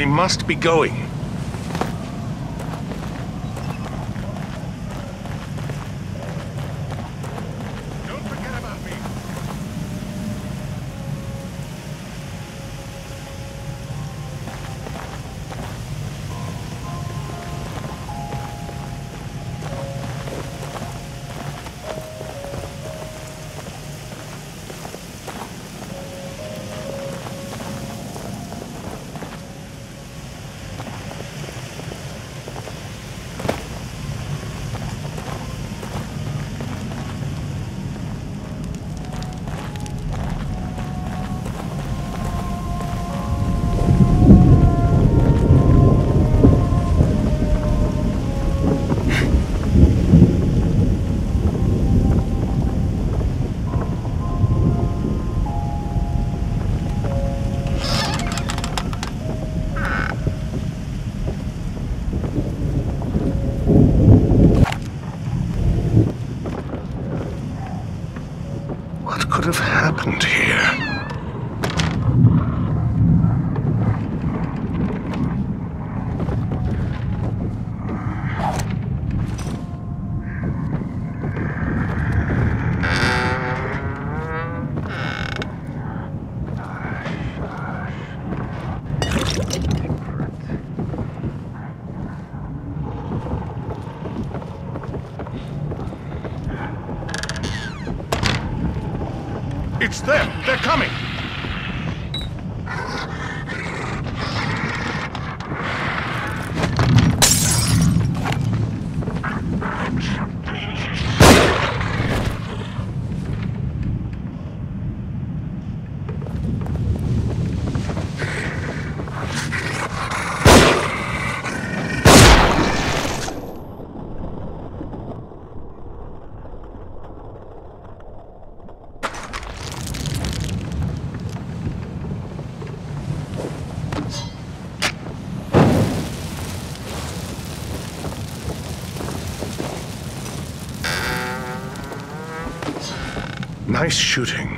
We must be going. It's them! They're coming! Nice shooting.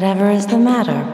Whatever is the matter?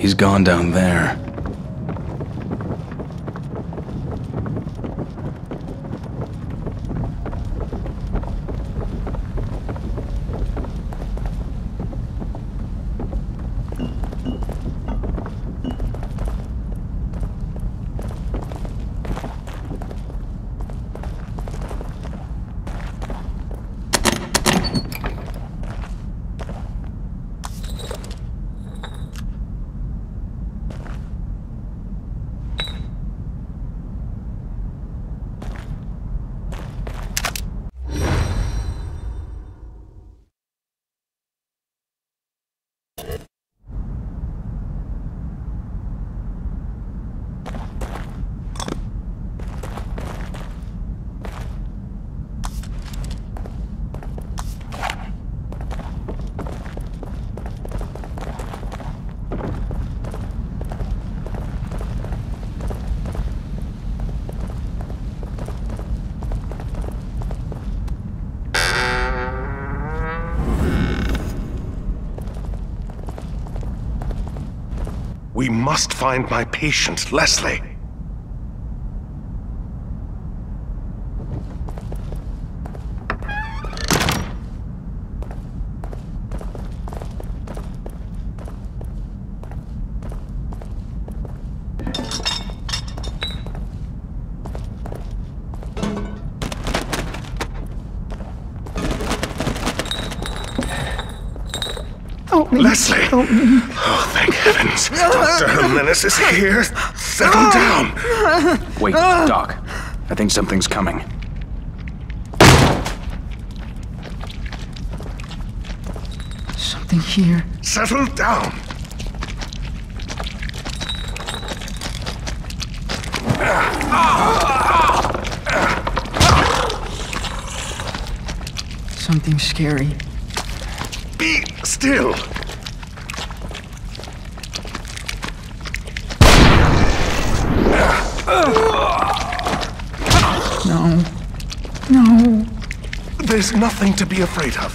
He's gone down there. We must find my patient, Leslie. Help me. Leslie! Help me. Oh, thank heavens. Dr. Jimenez is here. Settle ah. down. Wait, ah. Doc. I think something's coming. Something here. Settle down. Something scary. Be still. There's nothing to be afraid of.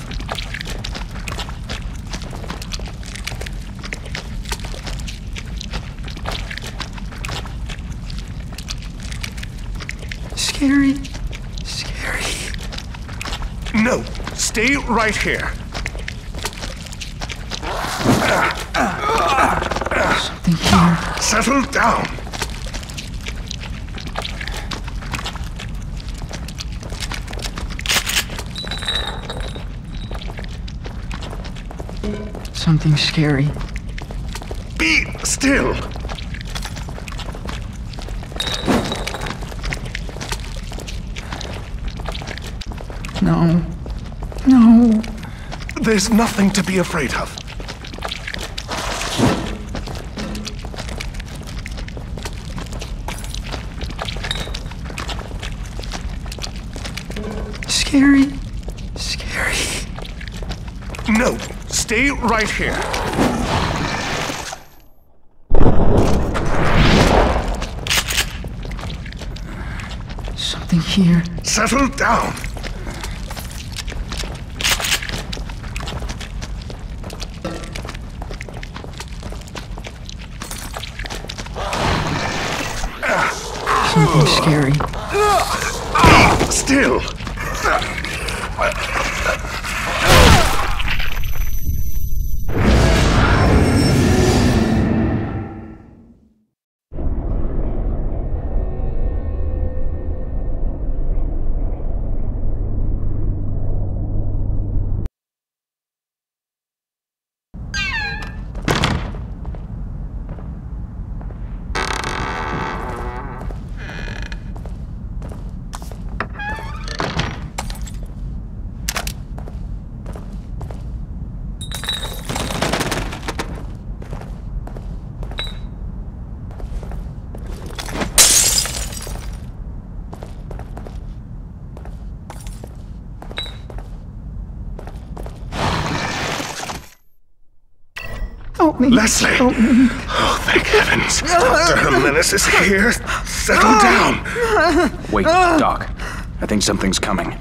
Scary. Scary. No, stay right here. Something here. Settle down. Something scary. Be still. No. No. There's nothing to be afraid of. Right here. Something here. Settle down. Help me. Leslie! Help me. Oh, thank heavens. Dr. Jimenez is here. Settle oh. down. Wait, oh. Doc. I think something's coming.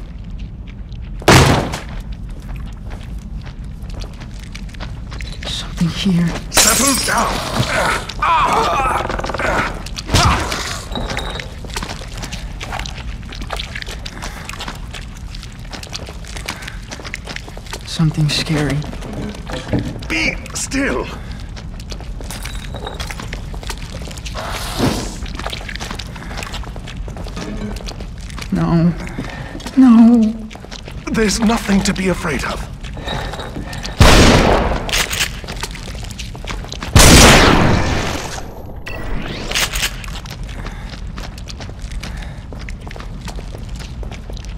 Something here. Settle down. Something scary. Be still. No. No. There's nothing to be afraid of.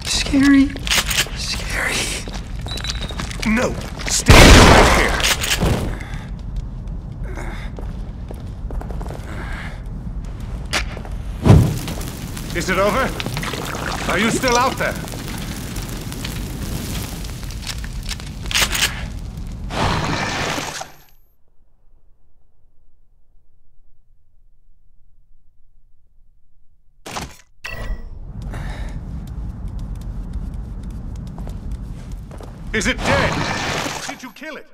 Scary. Scary. No, stay right here. Is it over? Are you still out there? Is it dead? Did you kill it?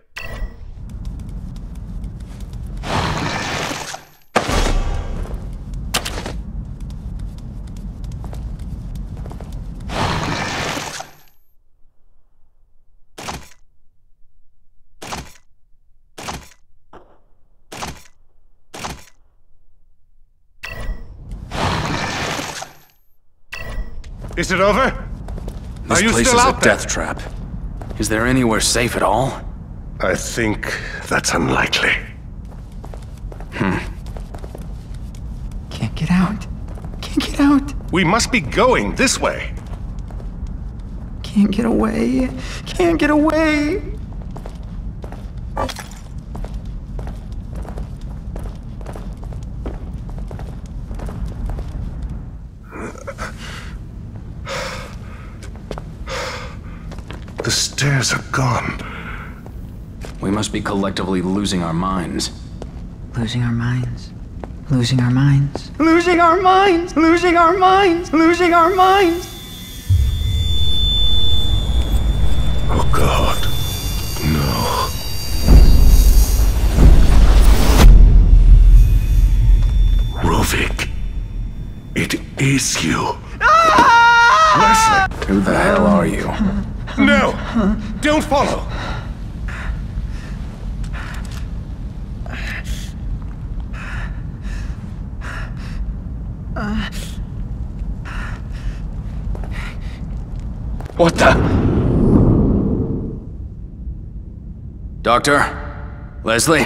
Is it over? This Are you place still is out a there? death trap. Is there anywhere safe at all? I think that's unlikely. Hmm. Can't get out. Can't get out. We must be going this way. Can't get away. Can't get away. Stairs are gone. We must be collectively losing our minds. Losing our minds. Losing our minds. Losing our minds. Losing our minds. Losing our minds. Oh God. No. Ruvik. It is you. Ah! Leslie! Who the hell are you? No! Don't follow! What the? Doctor? Leslie?